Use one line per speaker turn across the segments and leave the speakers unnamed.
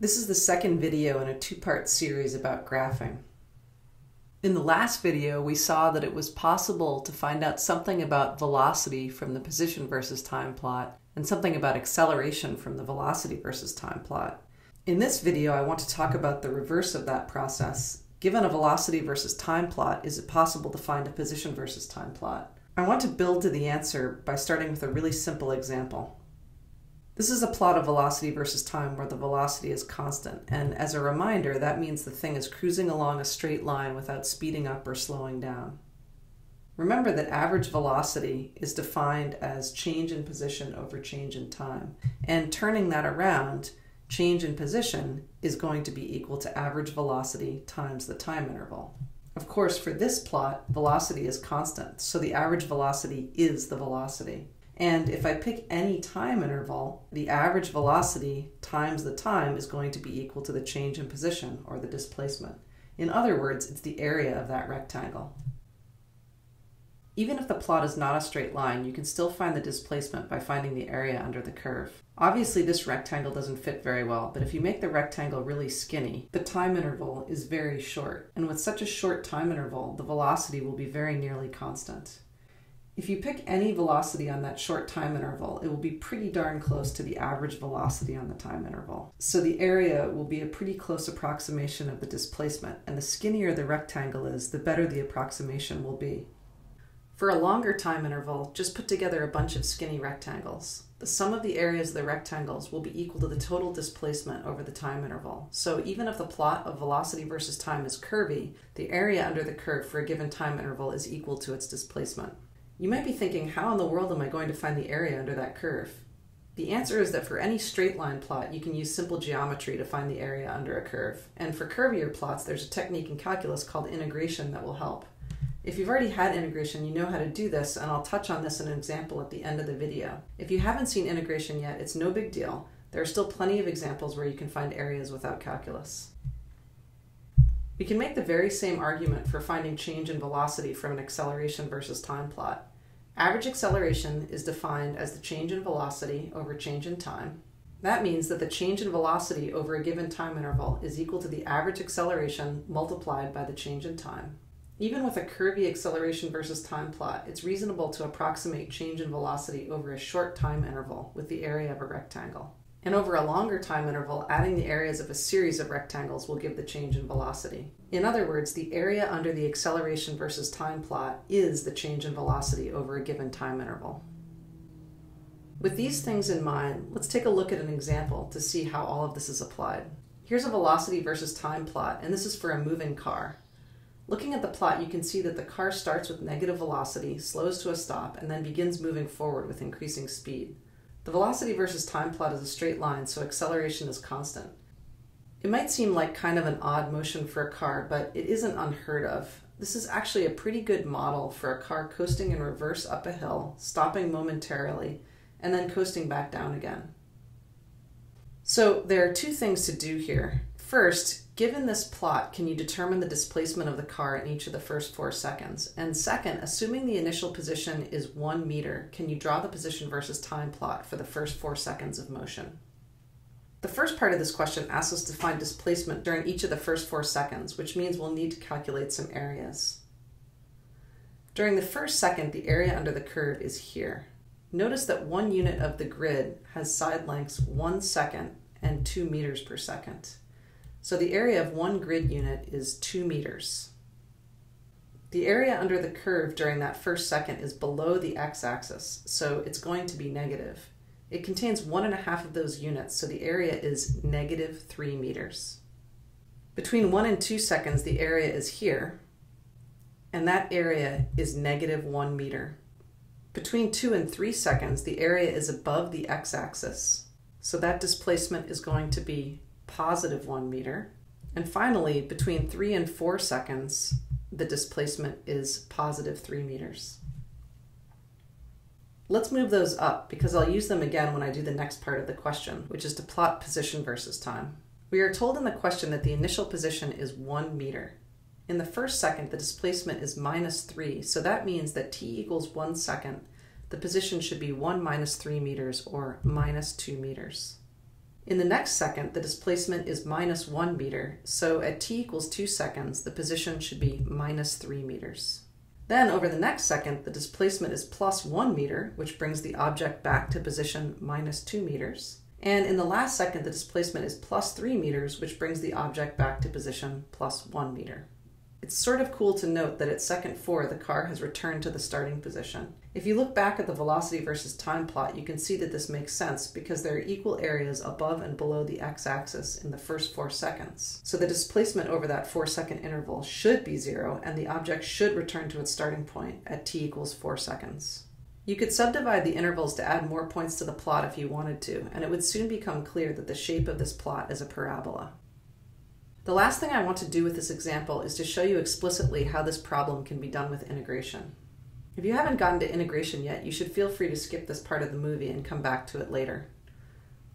This is the second video in a two-part series about graphing. In the last video, we saw that it was possible to find out something about velocity from the position versus time plot and something about acceleration from the velocity versus time plot. In this video, I want to talk about the reverse of that process. Given a velocity versus time plot, is it possible to find a position versus time plot? I want to build to the answer by starting with a really simple example. This is a plot of velocity versus time where the velocity is constant, and as a reminder, that means the thing is cruising along a straight line without speeding up or slowing down. Remember that average velocity is defined as change in position over change in time, and turning that around, change in position is going to be equal to average velocity times the time interval. Of course, for this plot, velocity is constant, so the average velocity is the velocity. And if I pick any time interval, the average velocity times the time is going to be equal to the change in position, or the displacement. In other words, it's the area of that rectangle. Even if the plot is not a straight line, you can still find the displacement by finding the area under the curve. Obviously, this rectangle doesn't fit very well, but if you make the rectangle really skinny, the time interval is very short. And with such a short time interval, the velocity will be very nearly constant. If you pick any velocity on that short time interval, it will be pretty darn close to the average velocity on the time interval. So the area will be a pretty close approximation of the displacement, and the skinnier the rectangle is, the better the approximation will be. For a longer time interval, just put together a bunch of skinny rectangles. The sum of the areas of the rectangles will be equal to the total displacement over the time interval. So even if the plot of velocity versus time is curvy, the area under the curve for a given time interval is equal to its displacement. You might be thinking, how in the world am I going to find the area under that curve? The answer is that for any straight line plot, you can use simple geometry to find the area under a curve. And for curvier plots, there's a technique in calculus called integration that will help. If you've already had integration, you know how to do this, and I'll touch on this in an example at the end of the video. If you haven't seen integration yet, it's no big deal. There are still plenty of examples where you can find areas without calculus. We can make the very same argument for finding change in velocity from an acceleration versus time plot. Average acceleration is defined as the change in velocity over change in time. That means that the change in velocity over a given time interval is equal to the average acceleration multiplied by the change in time. Even with a curvy acceleration versus time plot, it's reasonable to approximate change in velocity over a short time interval with the area of a rectangle and over a longer time interval, adding the areas of a series of rectangles will give the change in velocity. In other words, the area under the acceleration versus time plot is the change in velocity over a given time interval. With these things in mind, let's take a look at an example to see how all of this is applied. Here's a velocity versus time plot, and this is for a moving car. Looking at the plot, you can see that the car starts with negative velocity, slows to a stop, and then begins moving forward with increasing speed. The velocity versus time plot is a straight line, so acceleration is constant. It might seem like kind of an odd motion for a car, but it isn't unheard of. This is actually a pretty good model for a car coasting in reverse up a hill, stopping momentarily, and then coasting back down again. So there are two things to do here. First, Given this plot, can you determine the displacement of the car in each of the first four seconds? And second, assuming the initial position is one meter, can you draw the position versus time plot for the first four seconds of motion? The first part of this question asks us to find displacement during each of the first four seconds, which means we'll need to calculate some areas. During the first second, the area under the curve is here. Notice that one unit of the grid has side lengths one second and two meters per second. So the area of one grid unit is 2 meters. The area under the curve during that first second is below the x-axis, so it's going to be negative. It contains one and a half of those units, so the area is negative 3 meters. Between 1 and 2 seconds, the area is here, and that area is negative 1 meter. Between 2 and 3 seconds, the area is above the x-axis, so that displacement is going to be positive one meter. And finally, between three and four seconds, the displacement is positive three meters. Let's move those up because I'll use them again when I do the next part of the question, which is to plot position versus time. We are told in the question that the initial position is one meter. In the first second, the displacement is minus three, so that means that t equals one second, the position should be one minus three meters or minus two meters. In the next second, the displacement is minus 1 meter, so at t equals 2 seconds, the position should be minus 3 meters. Then, over the next second, the displacement is plus 1 meter, which brings the object back to position minus 2 meters. And in the last second, the displacement is plus 3 meters, which brings the object back to position plus 1 meter. It's sort of cool to note that at second 4, the car has returned to the starting position. If you look back at the velocity versus time plot, you can see that this makes sense because there are equal areas above and below the x-axis in the first 4 seconds. So the displacement over that 4 second interval should be 0 and the object should return to its starting point at t equals 4 seconds. You could subdivide the intervals to add more points to the plot if you wanted to, and it would soon become clear that the shape of this plot is a parabola. The last thing I want to do with this example is to show you explicitly how this problem can be done with integration. If you haven't gotten to integration yet, you should feel free to skip this part of the movie and come back to it later.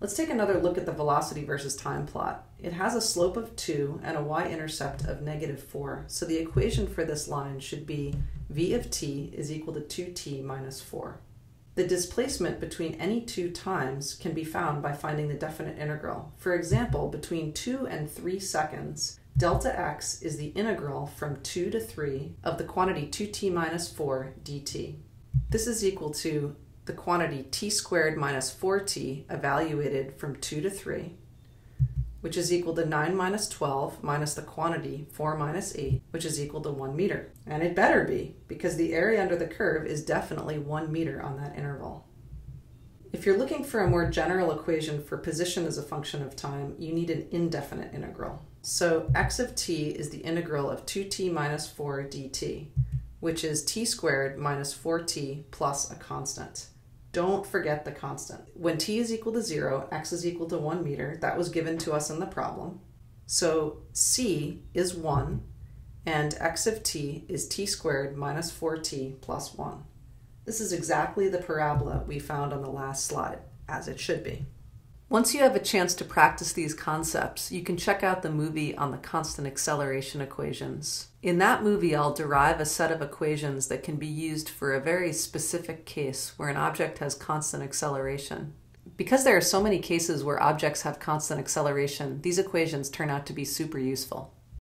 Let's take another look at the velocity versus time plot. It has a slope of 2 and a y-intercept of negative 4, so the equation for this line should be v of t is equal to 2t minus 4. The displacement between any two times can be found by finding the definite integral. For example, between 2 and 3 seconds, delta x is the integral from 2 to 3 of the quantity 2t minus 4 dt. This is equal to the quantity t squared minus 4t evaluated from 2 to 3 which is equal to 9 minus 12 minus the quantity 4 minus 8, which is equal to 1 meter. And it better be, because the area under the curve is definitely 1 meter on that interval. If you're looking for a more general equation for position as a function of time, you need an indefinite integral. So x of t is the integral of 2t minus 4 dt, which is t squared minus 4t plus a constant. Don't forget the constant. When t is equal to 0, x is equal to 1 meter. That was given to us in the problem. So c is 1, and x of t is t squared minus 4t plus 1. This is exactly the parabola we found on the last slide, as it should be. Once you have a chance to practice these concepts, you can check out the movie on the constant acceleration equations. In that movie, I'll derive a set of equations that can be used for a very specific case where an object has constant acceleration. Because there are so many cases where objects have constant acceleration, these equations turn out to be super useful.